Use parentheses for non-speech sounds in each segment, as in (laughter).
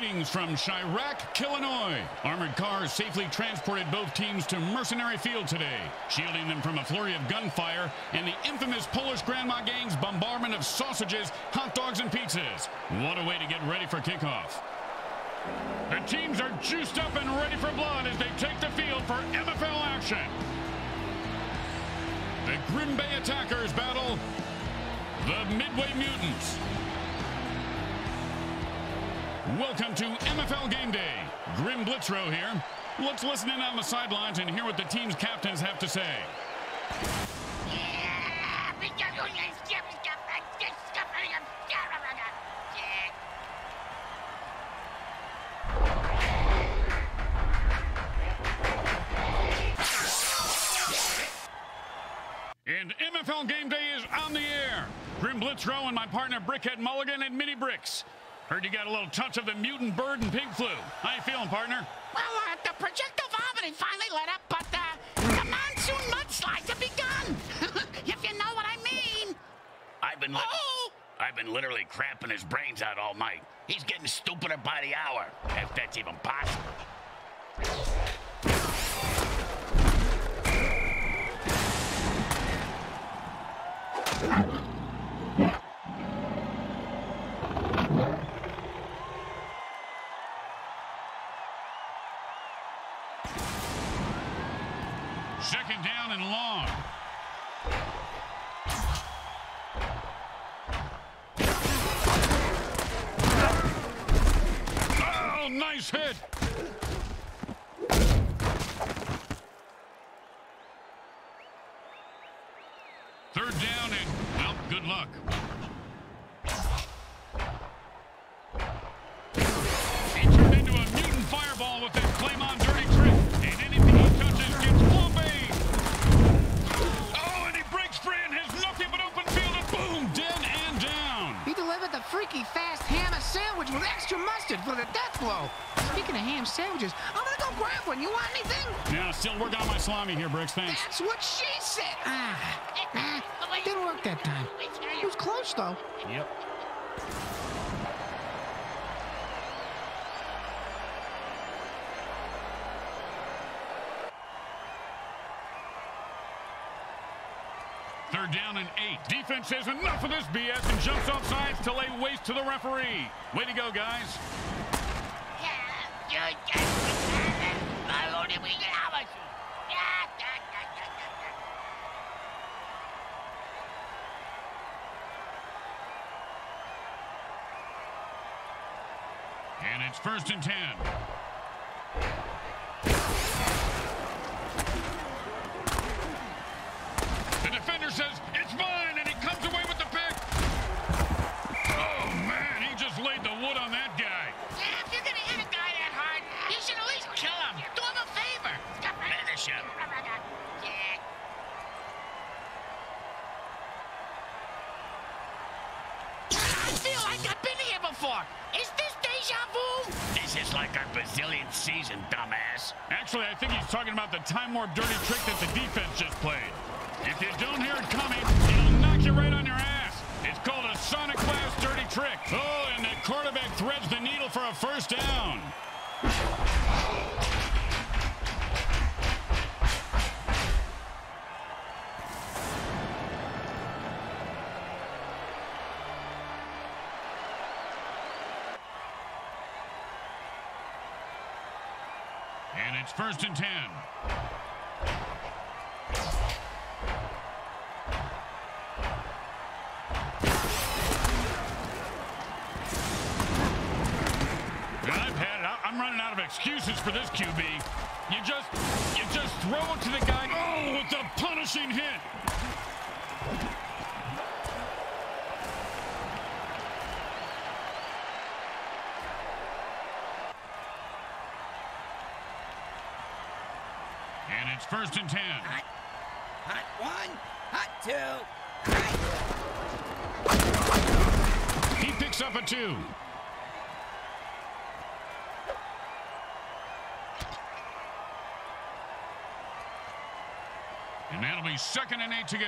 Greetings from Chirac, Illinois. Armored cars safely transported both teams to Mercenary Field today, shielding them from a flurry of gunfire and the infamous Polish Grandma Gang's bombardment of sausages, hot dogs, and pizzas. What a way to get ready for kickoff. The teams are juiced up and ready for blood as they take the field for MFL action. The Grim Bay Attackers battle the Midway Mutants. Welcome to MFL Game Day. Grim Blitzrow here. Let's listen in on the sidelines and hear what the team's captains have to say. And MFL Game Day is on the air. Grim Blitzrow and my partner Brickhead Mulligan and Mini Bricks. Heard you got a little touch of the mutant bird and pig flu. How you feeling, partner? Well, uh, the projectile vomiting finally let up, but uh, the monsoon mudslides have begun. (laughs) if you know what I mean. I've been, Oh! I've been literally cramping his brains out all night. He's getting stupider by the hour, if that's even possible. Well. He turned into a mutant fireball with his Claymon dirty trick, and anything he touches gets flambéed. Oh, and he breaks free and has nothing but open field, and boom, dead and down. He delivered the freaky fast ham sandwich with extra mustard for the death blow. Speaking of ham sandwiches, I'm gonna go grab one. You want anything? Yeah, still working on my salami here, Bricks. Thanks. That's what she said. Ah, ah, didn't work that time. It close though. Yep. Third down and eight. Defense says enough of this BS and jumps off sides to lay waste to the referee. Way to go, guys. And it's first and ten. The defender says, it's mine, and he comes away with the pick. Oh, man, he just laid the wood on that guy. Yeah, if you're gonna hit a guy that hard, you should at least kill him. Do him a favor. Finish him. I feel like I've been here before. Is this deja vu? This is like our bazillionth season, dumbass. Actually, I think he's talking about the time warp dirty trick that the defense just played. If you don't hear it coming, it'll knock you right on your ass. It's called a Sonic Blast dirty trick. Oh, and the quarterback threads the needle for a first down. It's first and ten. I'm running out of excuses for this QB. You just, you just throw it to the guy. Oh, with the punishing hit. And it's first and ten. Hot, hot one, hot two. He picks up a two. And that'll be second and eight to go.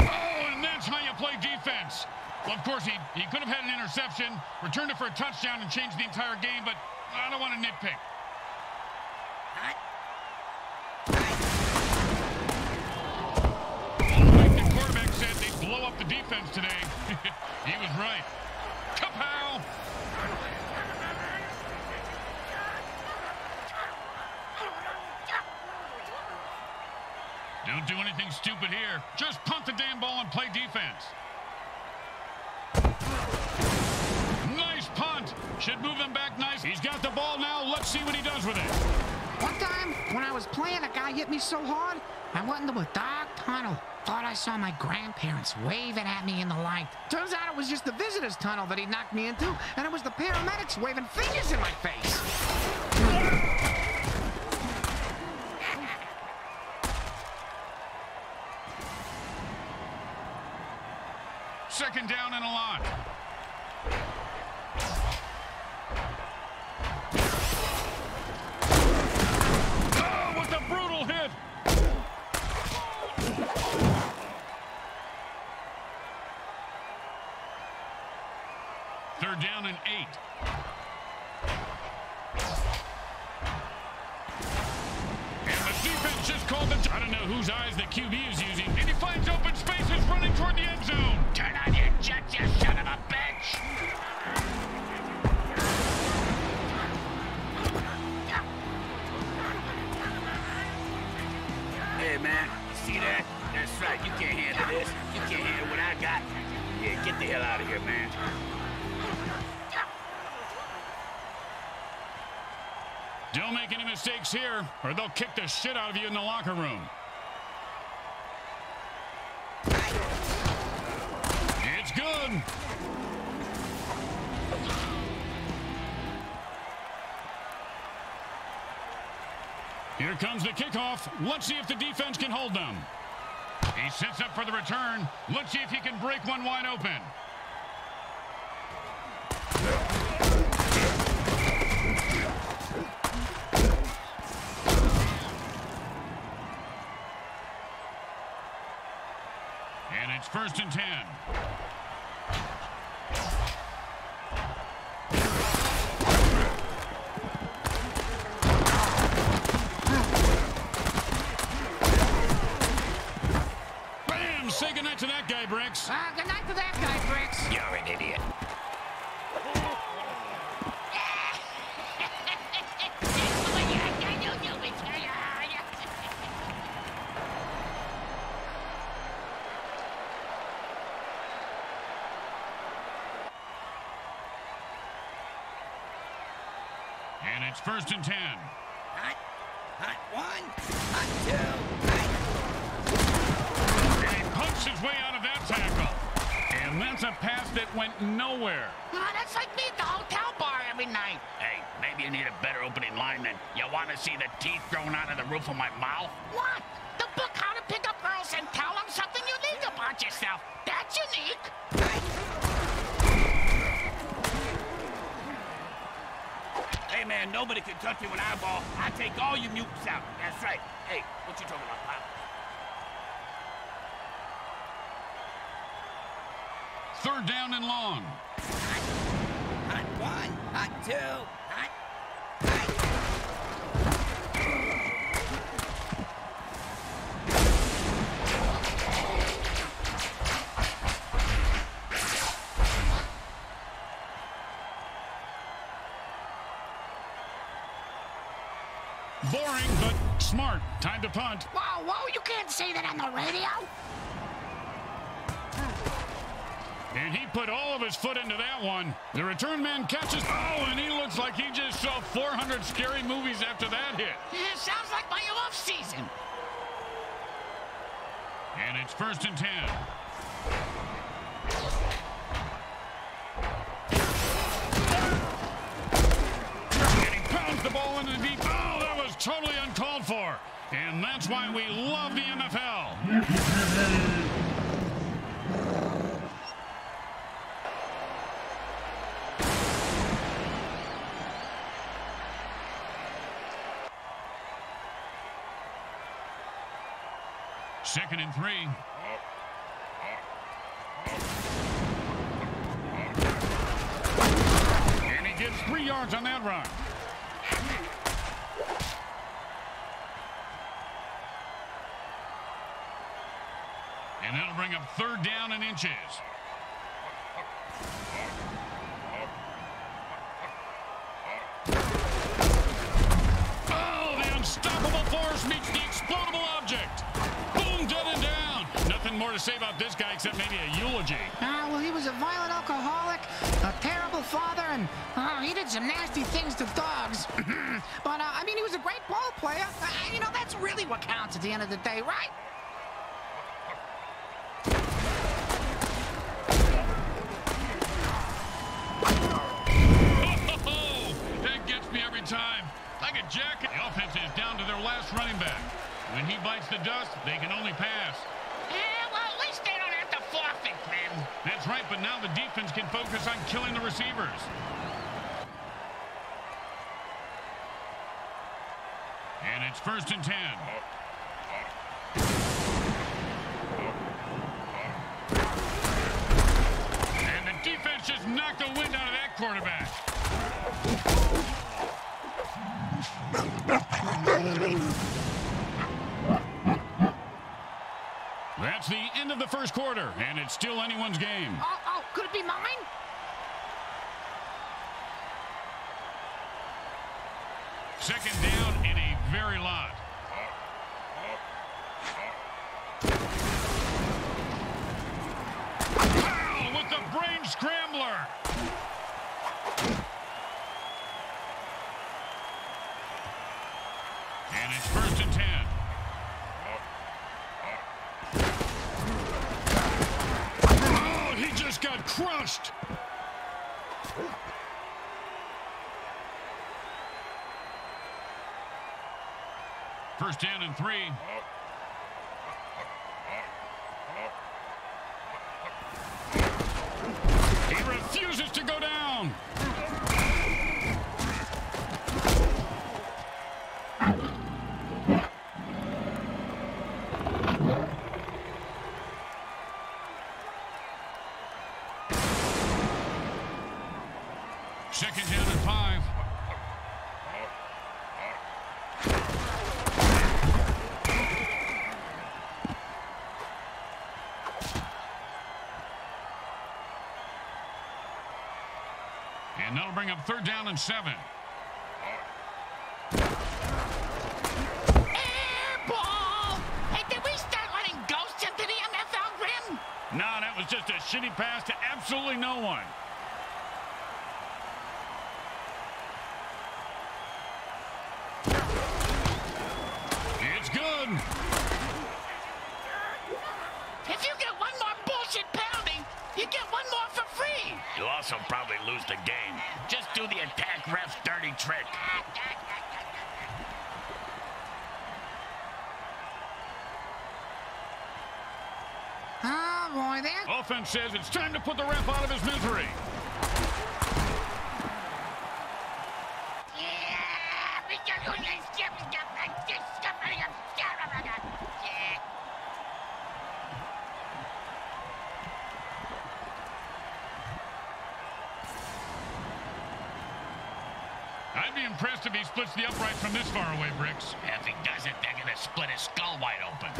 Oh, and that's how you play defense. Well, of course, he, he could have had an interception, returned it for a touchdown, and changed the entire game, but I don't want to nitpick. Hot. Like the quarterback said, they blow up the defense today. (laughs) he was right. Kapow! Don't do anything stupid here. Just punt the damn ball and play defense. Nice punt. Should move him back nice. He's got the ball now. Let's see what he does with it. One time, when I was playing, a guy hit me so hard, I went into a dark tunnel. Thought I saw my grandparents waving at me in the light. Turns out it was just the visitor's tunnel that he knocked me into, and it was the paramedics waving fingers in my face. Second down and a lot. Whose eyes the QB is using. And he finds open spaces running toward the end zone. Turn on your jet, you son of a bitch! Hey, man, you see that? That's right, you can't handle this. You can't handle what I got. Yeah, get the hell out of here, man. Don't make any mistakes here, or they'll kick the shit out of you in the locker room. Kickoff. Let's see if the defense can hold them. He sets up for the return. Let's see if he can break one wide open. And it's first and ten. It's first and ten. Hot. Hot one. Hot two. Hot. And he punched his way out of that tackle. And that's a pass that went nowhere. Ah, that's like me at the hotel bar every night. Hey, maybe you need a better opening line than you want to see the teeth growing out of the roof of my mouth? What? The book How to Pick Up Girls and Tell Them Something Unique About Yourself. That's unique. Man, nobody can touch me with an eyeball. I take all you mutants out. That's right. Hey, what you talking about, pal? Third down and long. Hot one. Hot two. To punt. Whoa, whoa, you can't say that on the radio. And he put all of his foot into that one. The return man catches. Oh, and he looks like he just saw 400 scary movies after that hit. Yeah, sounds like my off season. And it's first and 10. And he pounds the ball into the deep. Oh, that was totally uncalled for. And that's why we love the MFL. Second and three. And he gets three yards on that run. And that'll bring up third down and inches. Oh, the unstoppable force meets the explodable object. Boom, dead and down. Nothing more to say about this guy except maybe a eulogy. Ah, well, he was a violent alcoholic, a terrible father, and uh, he did some nasty things to dogs. (clears throat) but, uh, I mean, he was a great ball player. Uh, you know, that's really what counts at the end of the day, right? Oh, that gets me every time. Like a jacket. The offense is down to their last running back. When he bites the dust, they can only pass. Yeah, well, at least they don't have to forfeit, man. That's right, but now the defense can focus on killing the receivers. And it's first and ten. And the defense just knocked the wind out of that quarterback. That's the end of the first quarter, and it's still anyone's game. Oh, oh, could it be mine? Second down and a very lot. Powell with the brain scrambler. And it's first and ten. Oh, he just got crushed. First down and three. He refuses to go down. Second down and five. And that'll bring up third down and seven. Air ball! Hey, did we start letting ghosts into the MFL, Grim? No, that was just a shitty pass to absolutely no one. It's good. If you get one more bullshit penalty, you get one more for free. You'll also probably lose the game. Just do the attack ref's dirty trick. Oh, boy, there. Offense says it's time to put the ref out of his misery. I'd be impressed if he splits the upright from this far away, Bricks. If he does it, they're gonna split his skull wide open.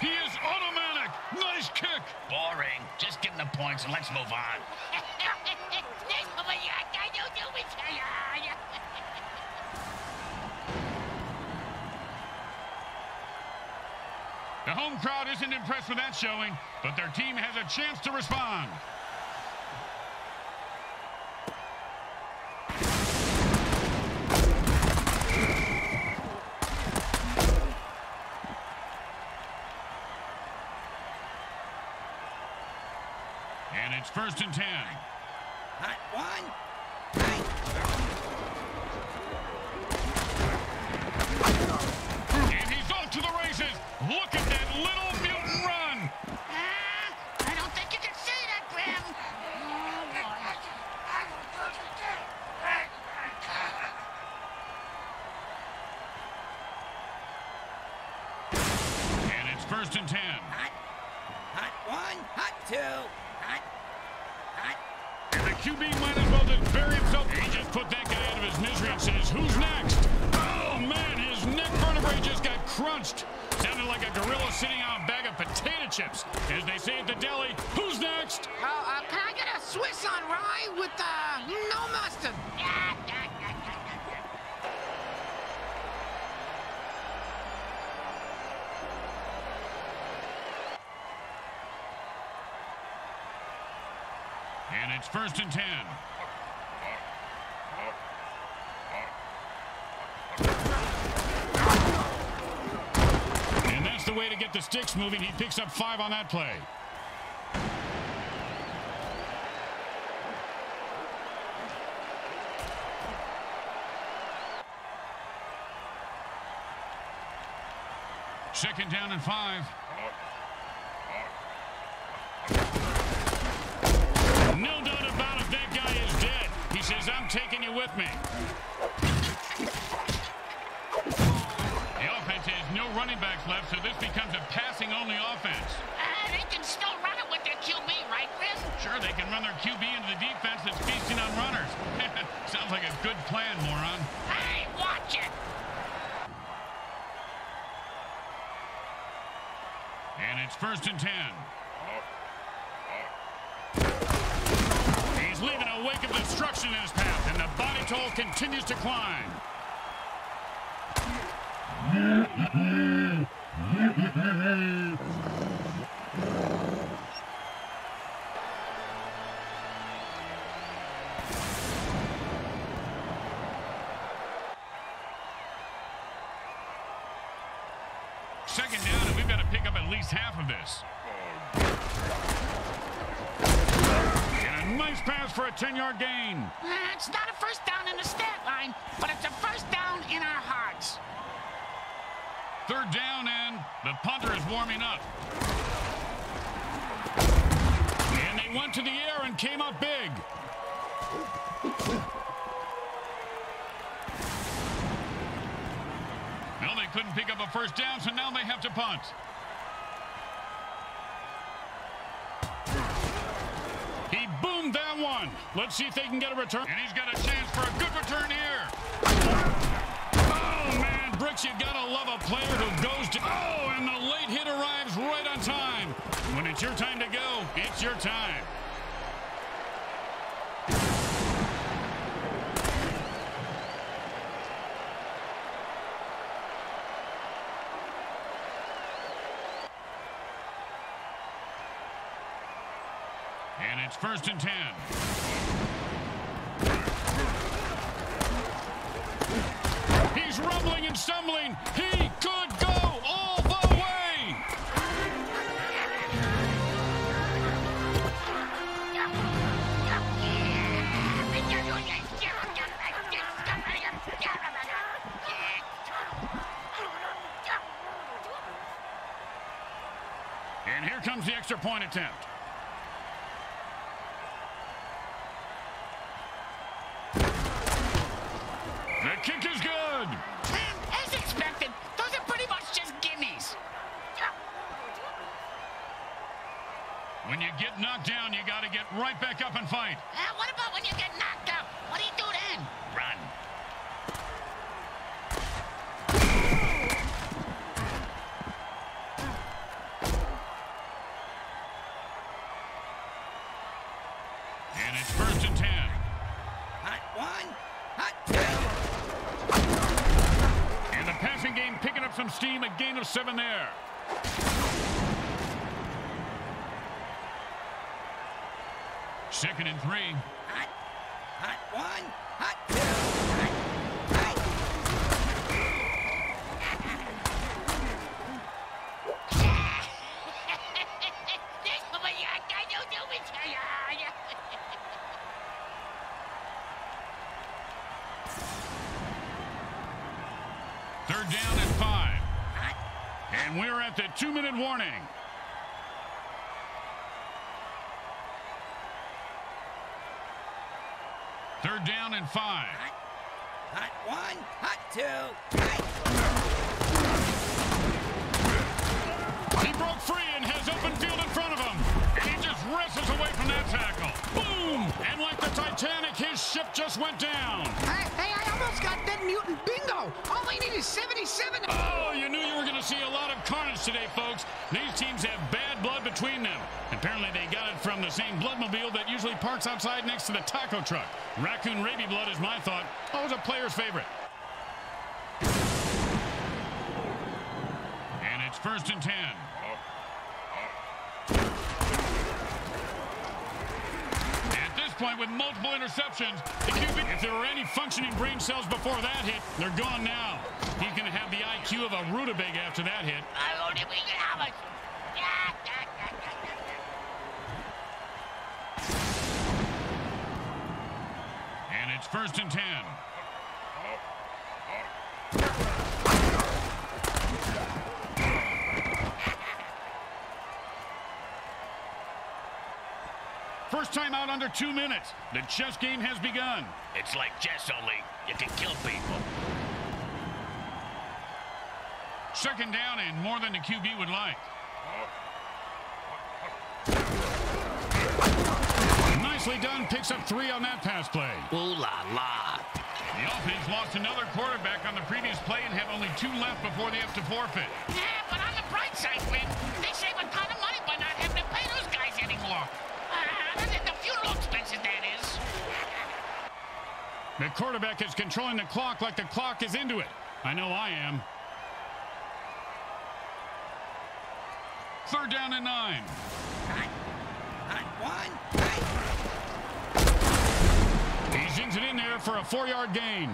He is automatic. Nice kick. Boring. Just give him the points and let's move on. The home crowd isn't impressed with that showing, but their team has a chance to respond. First and ten. And that's the way to get the sticks moving. He picks up five on that play. Second down and five. Says, I'm taking you with me. The offense has no running backs left, so this becomes a passing-only offense. Uh, they can still run it with their QB, right, Chris? Sure, they can run their QB into the defense that's feasting on runners. (laughs) Sounds like a good plan, moron. Hey, watch it. And it's first and ten. He's leaving a wake of destruction in his path, and the body toll continues to climb. (laughs) a 10-yard gain. Uh, it's not a first down in the stat line, but it's a first down in our hearts. Third down, and the punter is warming up. And they went to the air and came up big. Well, they couldn't pick up a first down, so now they have to punt. Boomed that one. Let's see if they can get a return. And he's got a chance for a good return here. Oh, man, Brooks, you gotta love a player who goes to... Oh, and the late hit arrives right on time. When it's your time to go, it's your time. And it's first and ten. He's rumbling and stumbling. He could go all the way. And here comes the extra point attempt. Kick is good. As expected, those are pretty much just gimmies. When you get knocked down, you got to get right back up and fight. Uh, what about when you get knocked out? What do you do some steam, a gain of seven there. Second and three. Hot, hot one, hot. Two-minute. Third down and five. Hot one, hot two. Hot. He broke free and has open field in front of him. And he just wrestles away from that tackle. Boom! And like the Titanic, his ship just went down. Hey, hey, I almost got that Mutant Bingo. All I need is 77. Oh, you knew you were going to see a lot of carnage today, folks. These teams have bad blood between them. Apparently, they got it from the same bloodmobile that usually parks outside next to the taco truck. Raccoon Raby Blood is my thought. Always a player's favorite. And it's first and ten. At this point, with multiple interceptions, the QB, if there were any functioning brain cells before that hit, they're gone now. He's going to have the IQ of a rutabaga after that hit. I we can have it. And it's first and ten. First time out under two minutes. The chess game has begun. It's like chess only. You can kill people. Second down and more than the QB would like. Nicely done. Picks up three on that pass play. Ooh la la. The offense lost another quarterback on the previous play and have only two left before they have to forfeit. Yeah, but on the bright side, Grim, they save a ton that is. The quarterback is controlling the clock like the clock is into it. I know I am. Third down and nine. Hot, hot one. Hot. He zings it in there for a four-yard gain.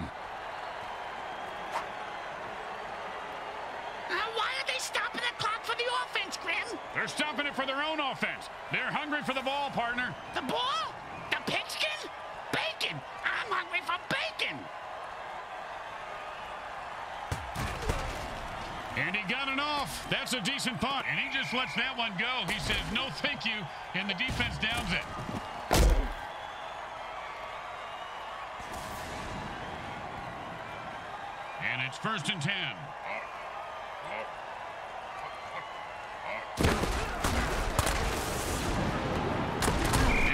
Why are they stopping the clock for the offense, Grim? They're stopping it for their own offense. They're hungry for the ball, partner. The ball? The pigskin? Bacon! I'm hungry And he got it off. That's a decent punt. And he just lets that one go. He says, no thank you, and the defense downs it. And it's first and ten. Oh. Oh. Oh.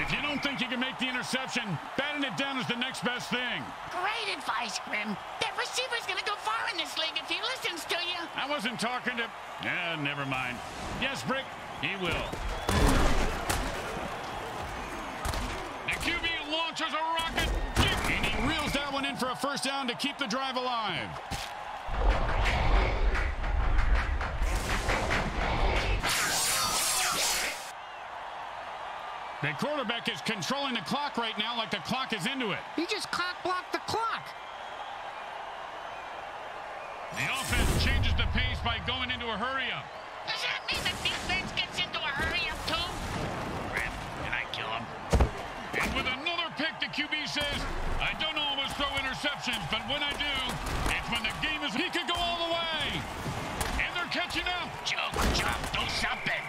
If you don't think you can make the interception, batting it down is the next best thing. Great advice, Grim. That receiver's gonna go far in this league if he listens to you. I wasn't talking to... Yeah, never mind. Yes, Brick, he will. The QB launches a rocket, and he reels that one in for a first down to keep the drive alive. The quarterback is controlling the clock right now like the clock is into it. He just clock blocked the clock. The offense changes the pace by going into a hurry-up. Does that mean the defense gets into a hurry up too? Grim, can I kill him? And with another pick, the QB says, I don't always throw interceptions, but when I do, it's when the game is... He could go all the way. And they're catching up. Jump, jump, do something.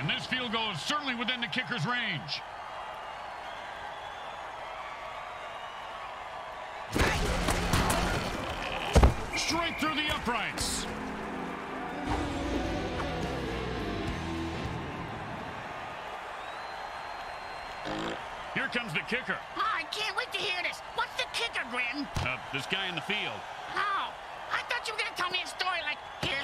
And this field goal is certainly within the kicker's range. Straight through the uprights. Here comes the kicker. Oh, I can't wait to hear this. What's the kicker, Grim? Uh, this guy in the field. Oh, I thought you were gonna tell me a story like, here's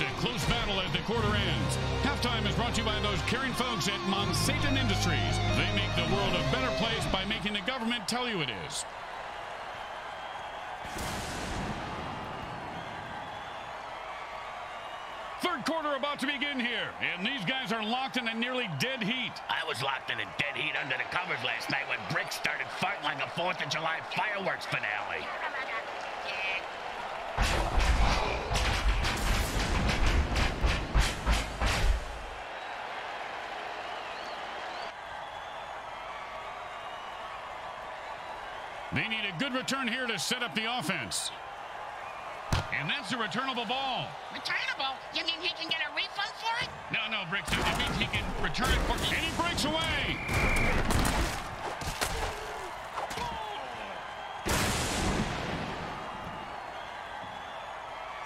A close battle as the quarter ends. Halftime is brought to you by those caring folks at Monsatan Industries. They make the world a better place by making the government tell you it is. Third quarter about to begin here, and these guys are locked in a nearly dead heat. I was locked in a dead heat under the covers last night when Brick started farting like a 4th of July fireworks finale. Good return here to set up the offense. And that's a returnable ball. Returnable? You mean he can get a refund for it? No, no, Bricks. It means he can return it for... And he breaks away.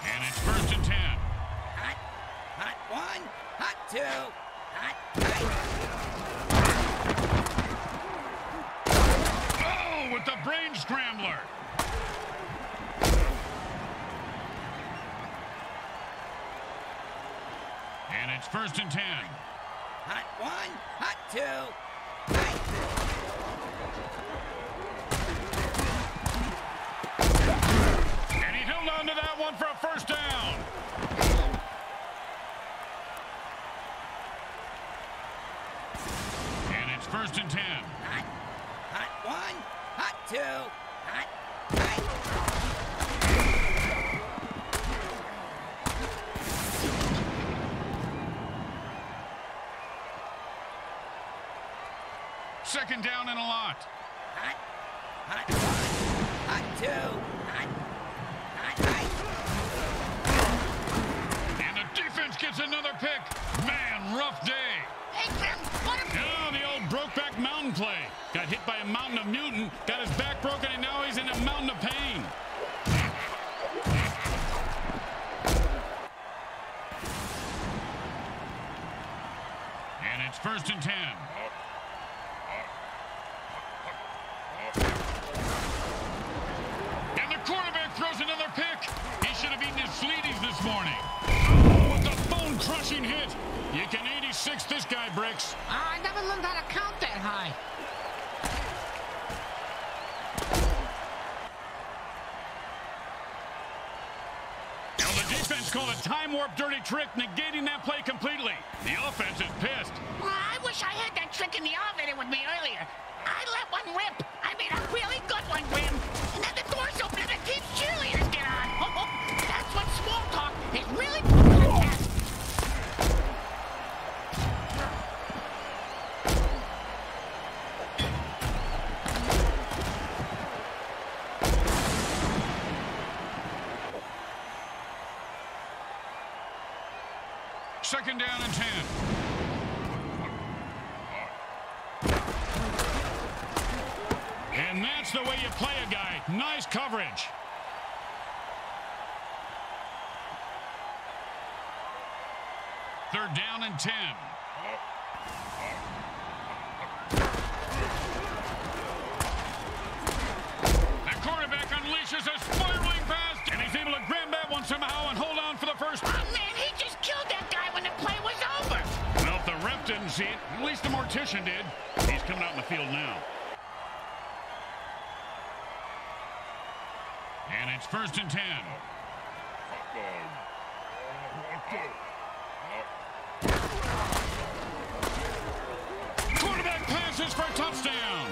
And it's first and ten. Hot, hot one, hot two, hot three. Oh, with the brain scrambler. And it's first and ten. Hot one, hot two, hot And he held on to that one for a first down. And it's first and ten. hot, hot one, two, hot. Second down and a lot. Hot, hot one, hot two, hot, hot three. And the defense gets another pick. Man, rough day. Hey, Grim, what if... Oh, the old Brokeback Mountain play. Got hit by a mountain of mutant, got his back broken, and now he's in a mountain of pain. And it's first and ten. And the quarterback throws another pick. He should have eaten his Sleeties this morning. Oh, with the bone-crushing hit. You can 86 this guy, Bricks. I never learned how to count that high. Now the defense called a time warp dirty trick, negating that play completely. The offense is pissed. Well, I wish I had that trick in the elevator with me earlier. I let one rip. I mean, a really good one, Grim. And then the doors open and the team's cheerleaders get on. (laughs) That's what small talk is really coverage. Third down and 10. The quarterback unleashes a spiraling pass, and he's able to grab that one somehow and hold on for the first. Oh, man, he just killed that guy when the play was over. Well, if the ref didn't see it, at least the mortician did. He's coming out in the field now. It's first and ten. Quarterback passes for a touchdown.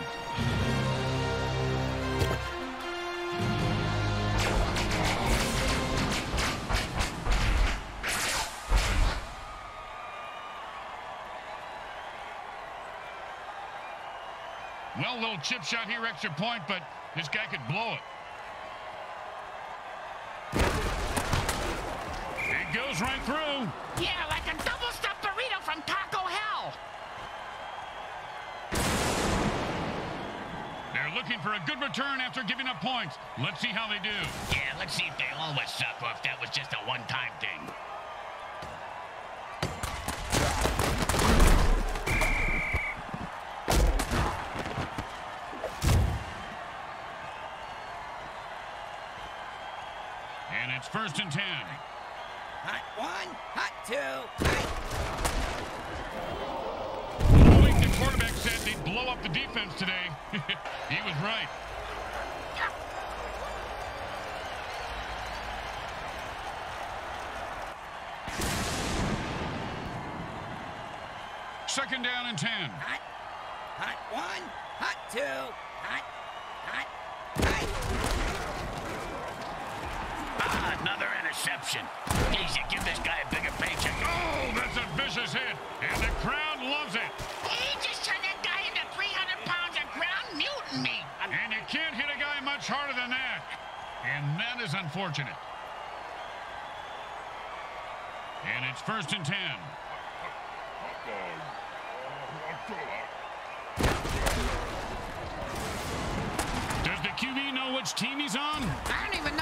Well, little chip shot here, extra point, but this guy could blow it. It goes right through. Yeah, like a double-stuffed burrito from Taco Hell. They're looking for a good return after giving up points. Let's see how they do. Yeah, let's see if they always suck or if that was just a one-time thing. And it's first and ten. Hot one, hot two, hot the quarterback said they'd blow up the defense today. (laughs) he was right. Second down and ten. hot, hot one, hot two, hot, hot three. Ah, another interception. He should give this guy a bigger paycheck. Oh, that's a vicious hit, and the crowd loves it. He just turned that guy into 300 pounds of ground mutant meat. And you can't hit a guy much harder than that. And that is unfortunate. And it's first and ten. Does the QB know which team he's on? I don't even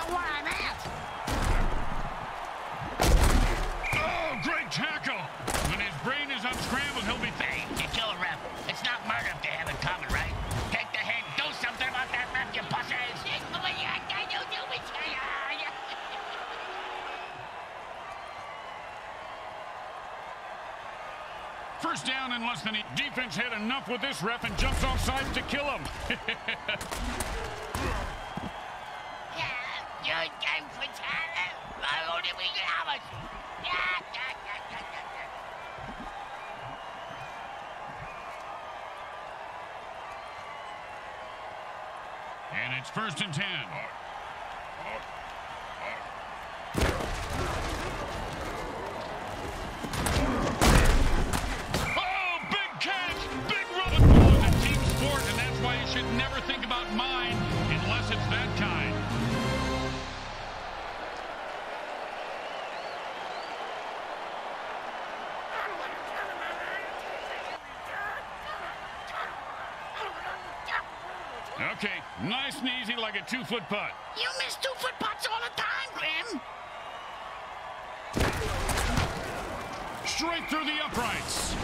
down and less than he... Defense had enough with this ref and jumps off sides to kill him. (laughs) and it's first and ten. A two-foot putt. You miss two-foot putts all the time, Grim. Straight through the uprights.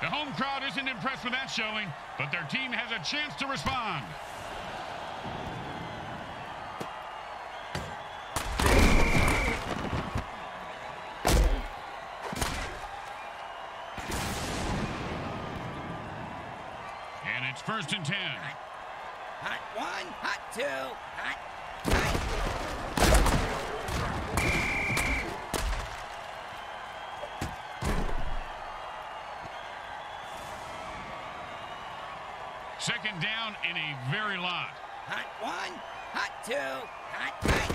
The home crowd isn't impressed with that showing, but their team has a chance to respond. First and ten. Hot one, hot two, hot. Second down in a very lot. Hot one, hot two, hot, hot.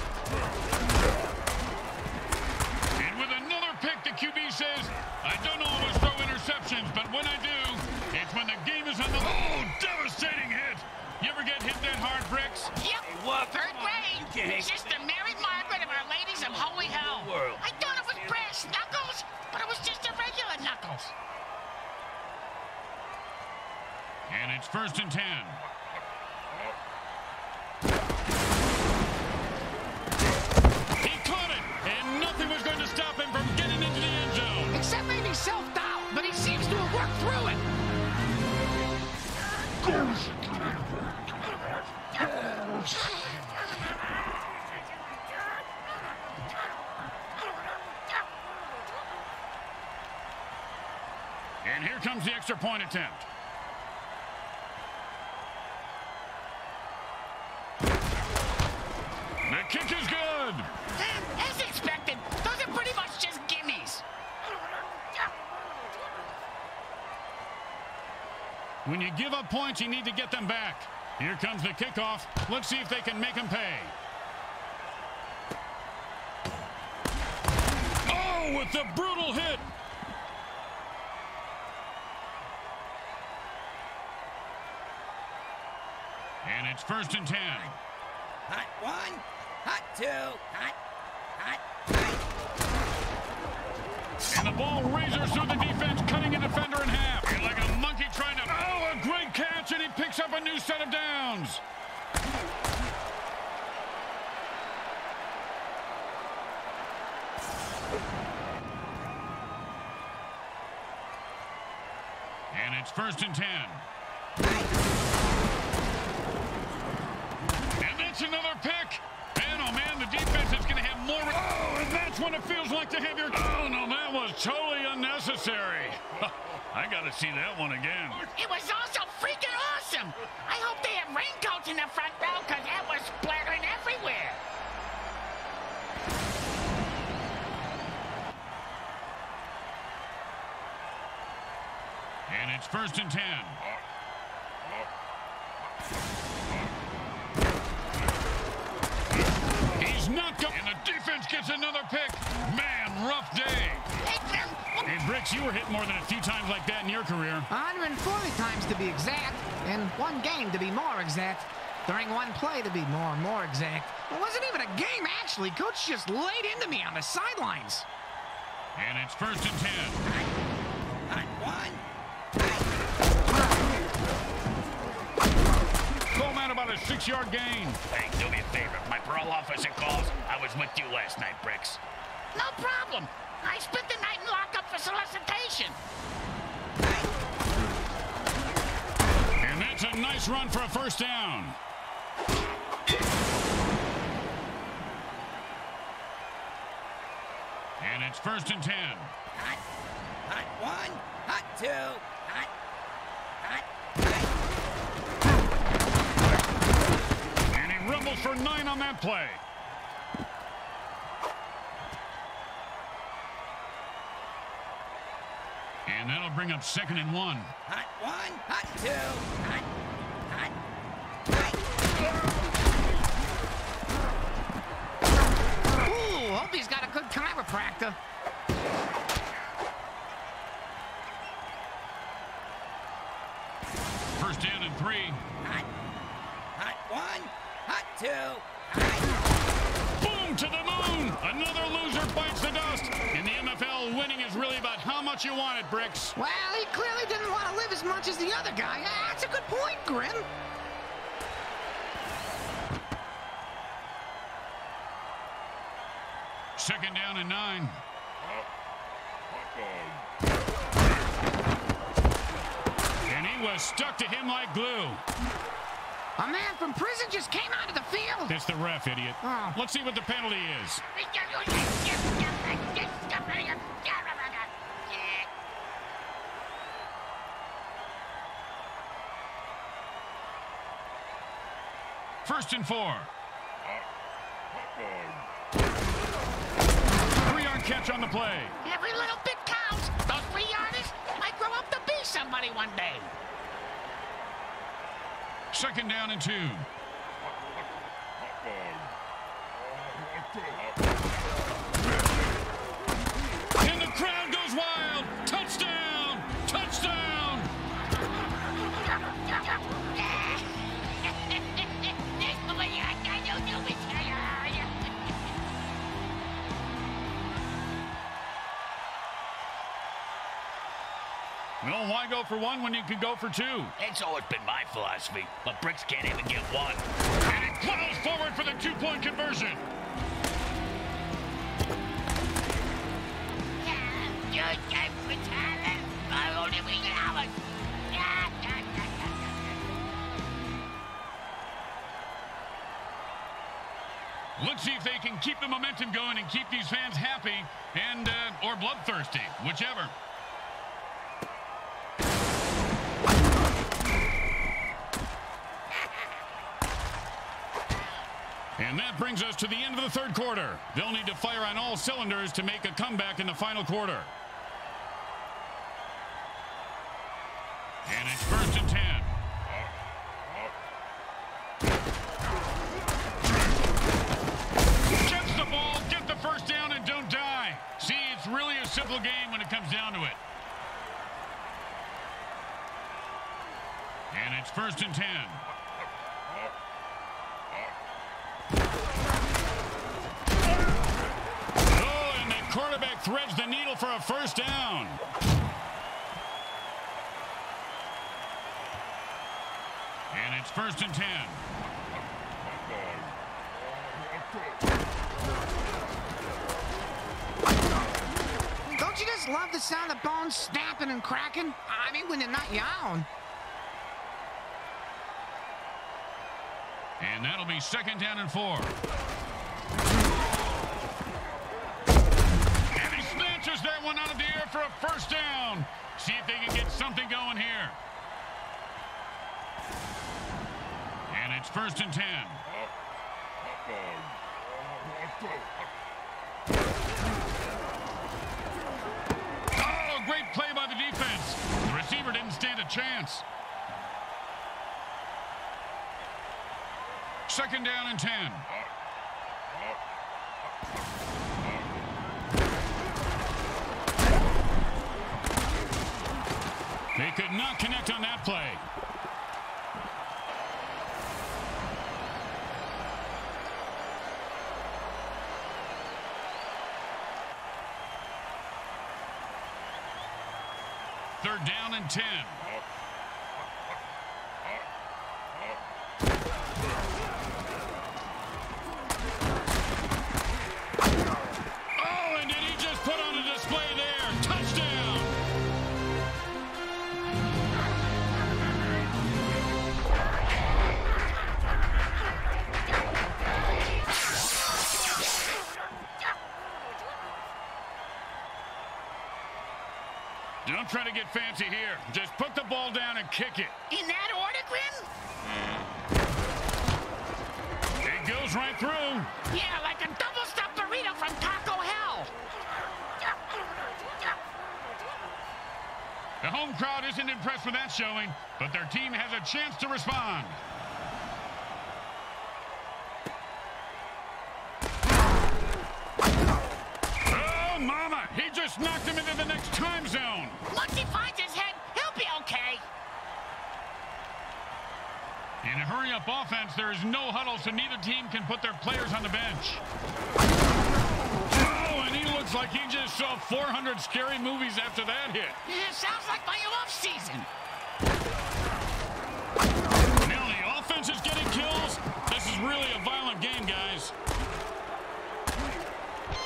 And with another pick, the QB says, I don't always throw interceptions, but when I do, when the game is on the... Oh, devastating hit. You ever get hit that hard, Bricks? Yep. what? Third Come on, you grade. can't- Sister Mary Margaret of Our Ladies of Holy Hell. world. I thought it was brass knuckles, but it was just a regular knuckles. And it's first and ten. He caught it, and nothing was going to stop him from getting into the end zone. Except maybe self-doubt, And here comes the extra point attempt. The kick is good. Eh, As expected, those are pretty much just gimmies. When you give up points, you need to get them back. Here comes the kickoff. Let's see if they can make them pay. Oh, with the brutal hit. And it's first and ten. Hot one, hot two, hot, hot, hot. And the ball razors through the defense, cutting a defender in half. Like a monkey great catch, and he picks up a new set of downs. And it's first and ten. And that's another pick. Man, oh man, the defense is going to have more. Oh, and that's when it feels like to have your. Oh no, that was totally unnecessary. (laughs) I got to see that one again. It was also freaking awesome. I hope they have raincoats in the front row because that was splattering everywhere. And it's first and ten. He's not going. And the defense gets another pick. Man, rough day. Hey, Grim, Bricks, you were hit more than a few times like that in your career. 140 times to be exact, and one game to be more exact. During one play, to be more and more exact. It wasn't even a game, actually. Coach just laid into me on the sidelines. And it's first and ten. Hot one. Coleman about a six-yard gain. Hey, do me a favor. My parole officer calls, I was with you last night, Bricks. No problem. I spent the night in lockup for solicitation. And that's a nice run for a first down. And it's first and ten. Hot. Hot one. Hot two. Hot. Hot. Hot. And he rumbles for nine on that play. And that'll bring up second and one. Hot one. Hot two. Hot. Hot. Hot. Ooh, hope he's got a good chiropractor. First down and three. Hot. Hot one. Hot two. Hot. To the moon. Another loser bites the dust. In the MFL, winning is really about how much you want it, Bricks. Well, he clearly didn't want to live as much as the other guy. Ah, That's a good point, Grim. Second down and nine. And he was stuck to him like glue. A man from prison just came out of the field. It's the ref, idiot. Oh. Let's see what the penalty is. First and four. Three-yard catch on the play. Every little bit counts. Those three yarders might grow up to be somebody one day. Second down and two. Well, why go for one when you can go for two? It's always been my philosophy, but Bricks can't even get one. And it plows forward for the two-point conversion. Let's see if they can keep the momentum going and keep these fans happy and uh, or bloodthirsty, whichever. And that brings us to the end of the third quarter. They'll need to fire on all cylinders to make a comeback in the final quarter. And it's first and ten. Gets the ball, get the first down, and don't die. See, it's really a simple game when it comes down to it. And it's first and ten. Threads the needle for a first down. And it's first and ten. Don't you just love the sound of bones snapping and cracking? I mean, when they're not yawn. And that'll be second down and four. One out of the air for a first down. See if they can get something going here. And it's first and ten. Oh, great play by the defense. The receiver didn't stand a chance. Second down and 10. could not connect on that play. Third down and 10. Don't try to get fancy here. Just put the ball down and kick it. In that order, Grim? Hmm. It goes right through. Yeah, like a double-stuffed burrito from Taco Hell. The home crowd isn't impressed with that showing, but their team has a chance to respond. Oh, mama! He just knocked him into the next time zone. Once he finds his head, he'll be okay. In a hurry-up offense, there is no huddle, so neither team can put their players on the bench. Oh, and he looks like he just saw 400 scary movies after that hit. Yeah, sounds like my off season. Now the offense is getting kills. This is really a violent game, guys.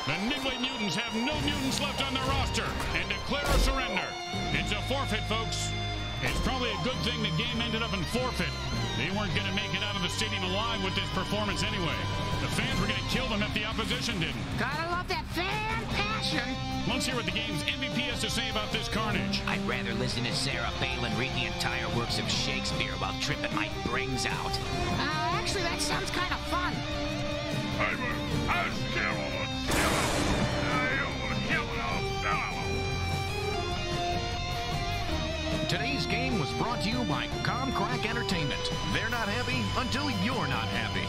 The Midway Mutants have no mutants left on their roster and declare a surrender. It's a forfeit, folks. It's probably a good thing the game ended up in forfeit. They weren't going to make it out of the stadium alive with this performance anyway. The fans were going to kill them if the opposition didn't. Gotta love that fan passion. Let's hear what the game's MVP has to say about this carnage. I'd rather listen to Sarah Palin read the entire works of Shakespeare while tripping my brains out. Uh, actually, that sounds kind of fun. Today's game brought to you by Comcrack Entertainment. They're not happy until you're not happy.